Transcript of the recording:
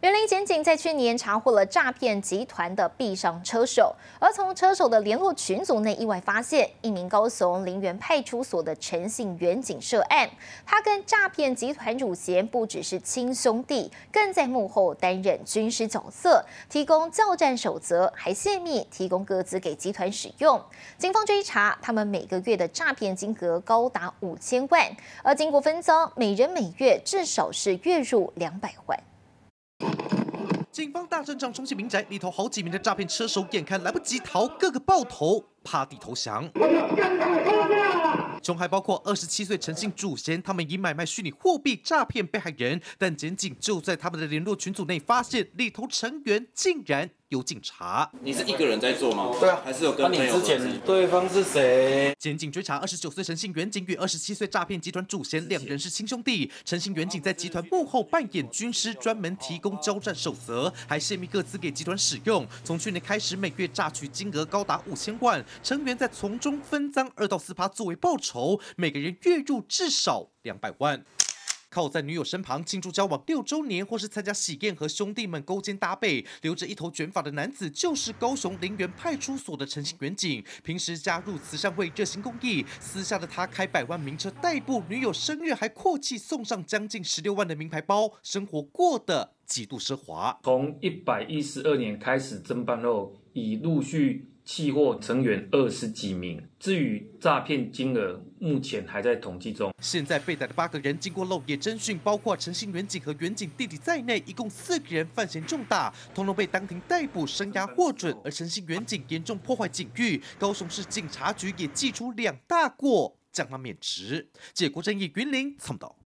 园林检警在去年查获了诈骗集团的壁上车手，而从车手的联络群组内意外发现，一名高雄林园派出所的陈姓员警涉案。他跟诈骗集团主嫌不只是亲兄弟，更在幕后担任军师角色，提供教战守则，还泄密提供各资给集团使用。警方追查，他们每个月的诈骗金额高达五千万，而经过分赃，每人每月至少是月入两百万。警方大阵仗冲进民宅，里头好几名的诈骗车手眼看来不及逃，个个爆头，趴地投降。中还包括二十七岁陈姓主嫌，他们以买卖虚拟货币诈骗被害人，但检警就在他们的联络群组内发现，里头成员竟然。有警察，你是一个人在做吗？对啊，还是有跟朋友？之前对方是谁？检警追查二十九岁陈姓远景与二十七岁诈骗集团主嫌，两人是亲兄弟。陈姓远景在集团幕后扮演军师，专门提供交战守则，还泄密各自给集团使用。从去年开始，每月榨取金额高达五千万，成员在从中分赃二到四趴作为报酬，每个人月入至少两百万。靠在女友身旁庆祝交往六周年，或是参加喜宴和兄弟们勾肩搭背，留着一头卷发的男子就是高雄林园派出所的陈姓远警。平时加入慈善会热心公益，私下的他开百万名车代步，女友生日还阔气送上将近十六万的名牌包，生活过得极度奢华。从一百一十二年开始侦办后，已陆续。期货成员二十几名，至于诈骗金额，目前还在统计中。现在被逮的八个人，经过漏夜侦讯，包括陈姓远警和远警弟弟在内，一共四个人犯嫌重大，通通被当庭逮捕，生涯获准。而陈姓远警严重破坏警誉，高雄市警察局也祭出两大过，将他免职。借国正义云林参导。